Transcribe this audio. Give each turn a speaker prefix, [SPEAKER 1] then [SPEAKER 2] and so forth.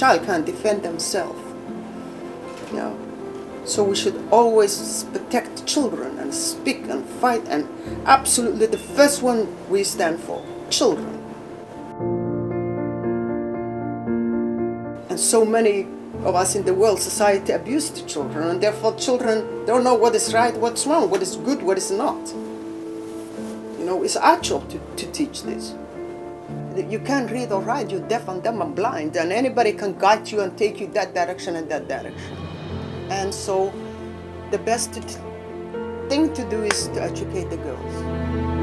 [SPEAKER 1] child can't defend themselves. You know? So we should always protect children and speak and fight and absolutely the first one we stand for, children. And so many of us in the world society abuse the children and therefore children don't know what is right, what's wrong, what is good, what is not. You know, it's our job to, to teach this. You can't read or write, you're deaf and dumb and blind, and anybody can guide you and take you that direction and that direction. And so the best thing to do is to educate the girls.